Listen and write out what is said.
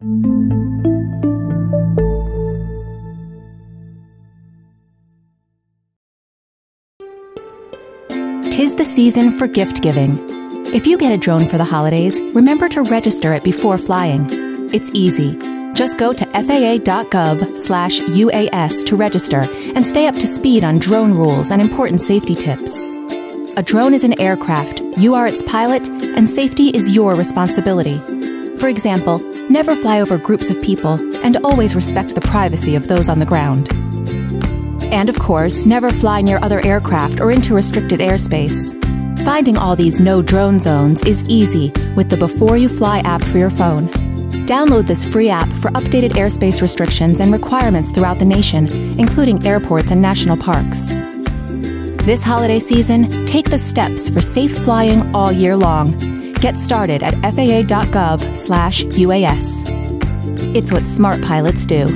Tis the season for gift giving. If you get a drone for the holidays, remember to register it before flying. It's easy. Just go to faa.gov/uas to register and stay up to speed on drone rules and important safety tips. A drone is an aircraft, you are its pilot, and safety is your responsibility. For example, never fly over groups of people and always respect the privacy of those on the ground. And of course, never fly near other aircraft or into restricted airspace. Finding all these no drone zones is easy with the Before You Fly app for your phone. Download this free app for updated airspace restrictions and requirements throughout the nation, including airports and national parks. This holiday season, take the steps for safe flying all year long. Get started at faa.gov/uas. It's what smart pilots do.